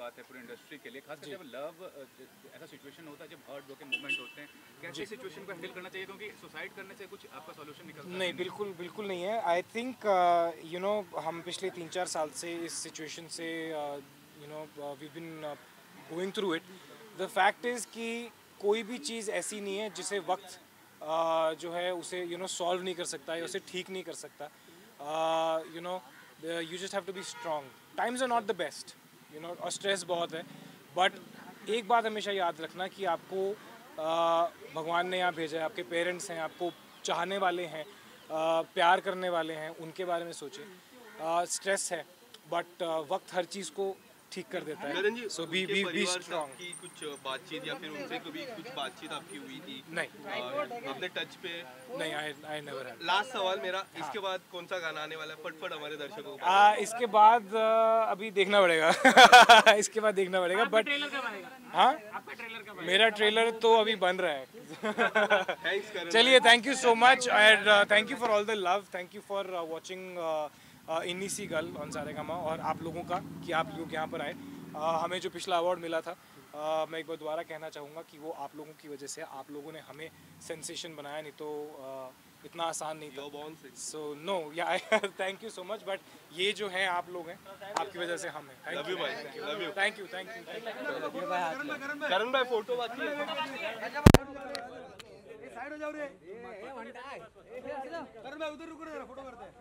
बात है पूरी इंडस्ट्री के लिए खासकर जब लव ऐसा सिचुएशन होता है जब हर्ट ब्रोकन मूवमेंट होते हैं कैसे सिचुएशन को हैंडल करना चाहिए? क्योंकि सुसाइड करने से कुछ आपका सॉल्यूशन निकलता नहीं बिल्कुल बिल्कुल नहीं है। आई थिंक यू नो हम पिछले तीन चार साल से इस सिचुएशन से you know we been going through it the fact is कि कोई भी चीज़ ऐसी नहीं है जिसे वक्त uh, जो है उसे यू नो सॉल्व नहीं कर सकता या उसे ठीक नहीं कर सकता। You know you just have to be strong times are not the best you know और स्ट्रेस बहुत है। बट एक बात हमेशा याद रखना कि आपको भगवान ने यहाँ भेजा है, आपके पेरेंट्स हैं, आपको चाहने वाले हैं प्यार करने वाले हैं, उनके बारे में सोचें स्ट्रेस है बट वक्त हर चीज़ को ठीक कर देता है। So be be be strong कुछ बातचीत या फिर उनसे कभी कुछ बातचीत आपकी हुई थी? नहीं। अपने टच पे नहीं आई आई नेवर लास्ट सवाल मेरा हाँ। इसके बाद कौन सा गाना आने वाला है? फटफट हमारे दर्शकों को आ, इसके बाद अभी देखना पड़ेगा। इसके बाद देखना पड़ेगा बट हाँ? मेरा ट्रेलर तो अभी बन रहा है। चलिए thank you so much and thank you for all the love thank you for watching इन्नी सी गर्ल ऑन सारेगामा और आप लोगों का कि आप लोग यहाँ पर आए। हमें जो पिछला अवार्ड मिला था uh, मैं एक बार दोबारा कहना चाहूँगा कि वो आप लोगों की वजह से आप लोगों ने हमें सेंसेशन बनाया नहीं तो uh, इतना आसान नहीं था. सो नो या thank you so much but ये जो है आप लोग हैं आपकी वजह से हम हैं. Thank you thank you thank you Karan भाई फ़ोटो बाकी है। साइड हो जाओ रे। करण भाई उधर रुको फ़ोटो करते हैं।